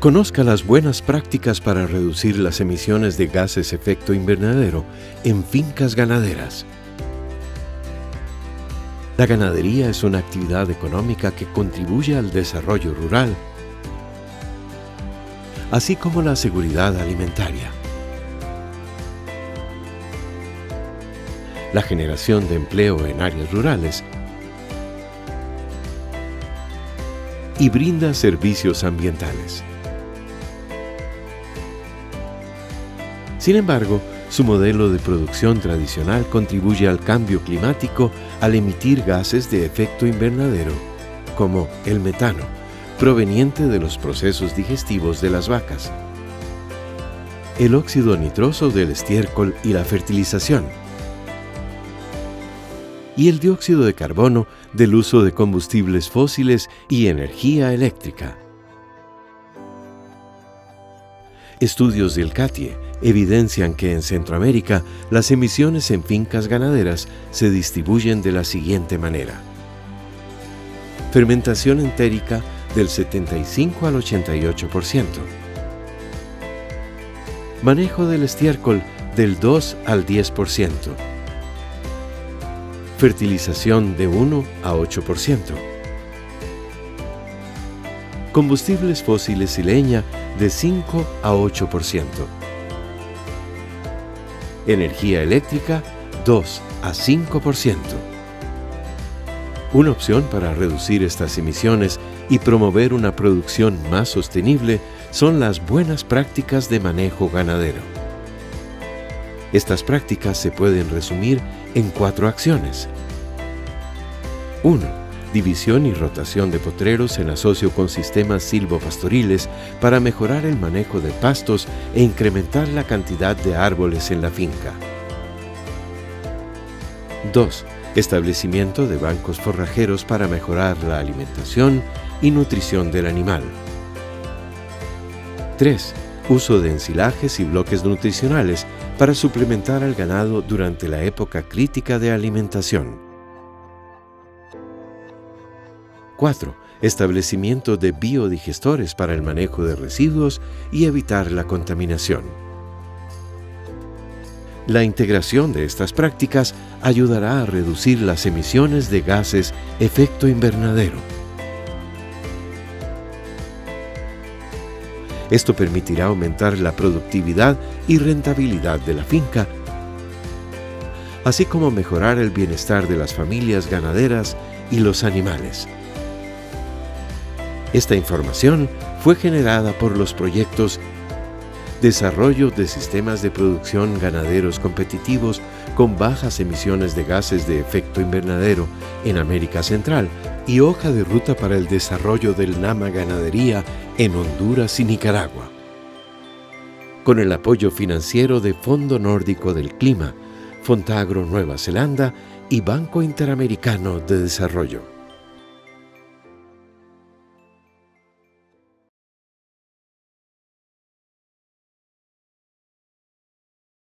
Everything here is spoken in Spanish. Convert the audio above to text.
Conozca las buenas prácticas para reducir las emisiones de gases efecto invernadero en fincas ganaderas. La ganadería es una actividad económica que contribuye al desarrollo rural, así como la seguridad alimentaria. La generación de empleo en áreas rurales y brinda servicios ambientales. Sin embargo, su modelo de producción tradicional contribuye al cambio climático al emitir gases de efecto invernadero, como el metano, proveniente de los procesos digestivos de las vacas, el óxido nitroso del estiércol y la fertilización, y el dióxido de carbono del uso de combustibles fósiles y energía eléctrica. Estudios del CATIE evidencian que en Centroamérica las emisiones en fincas ganaderas se distribuyen de la siguiente manera. Fermentación entérica del 75 al 88%. Manejo del estiércol del 2 al 10%. Fertilización de 1 a 8%. Combustibles fósiles y leña de 5 a 8%. Energía eléctrica 2 a 5%. Una opción para reducir estas emisiones y promover una producción más sostenible son las buenas prácticas de manejo ganadero. Estas prácticas se pueden resumir en cuatro acciones. 1 división y rotación de potreros en asocio con sistemas silvopastoriles para mejorar el manejo de pastos e incrementar la cantidad de árboles en la finca. 2. Establecimiento de bancos forrajeros para mejorar la alimentación y nutrición del animal. 3. Uso de ensilajes y bloques nutricionales para suplementar al ganado durante la época crítica de alimentación. 4. Establecimiento de biodigestores para el manejo de residuos y evitar la contaminación. La integración de estas prácticas ayudará a reducir las emisiones de gases efecto invernadero. Esto permitirá aumentar la productividad y rentabilidad de la finca, así como mejorar el bienestar de las familias ganaderas y los animales. Esta información fue generada por los proyectos Desarrollo de sistemas de producción ganaderos competitivos con bajas emisiones de gases de efecto invernadero en América Central y hoja de ruta para el desarrollo del Nama Ganadería en Honduras y Nicaragua. Con el apoyo financiero de Fondo Nórdico del Clima, Fontagro Nueva Zelanda y Banco Interamericano de Desarrollo.